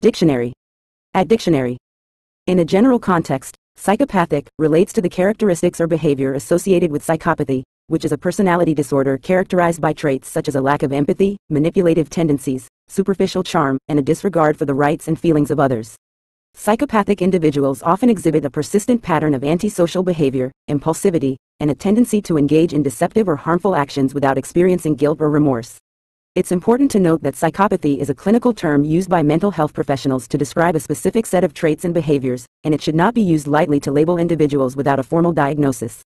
Dictionary. At dictionary. In a general context, psychopathic relates to the characteristics or behavior associated with psychopathy, which is a personality disorder characterized by traits such as a lack of empathy, manipulative tendencies, superficial charm, and a disregard for the rights and feelings of others. Psychopathic individuals often exhibit a persistent pattern of antisocial behavior, impulsivity, and a tendency to engage in deceptive or harmful actions without experiencing guilt or remorse. It's important to note that psychopathy is a clinical term used by mental health professionals to describe a specific set of traits and behaviors, and it should not be used lightly to label individuals without a formal diagnosis.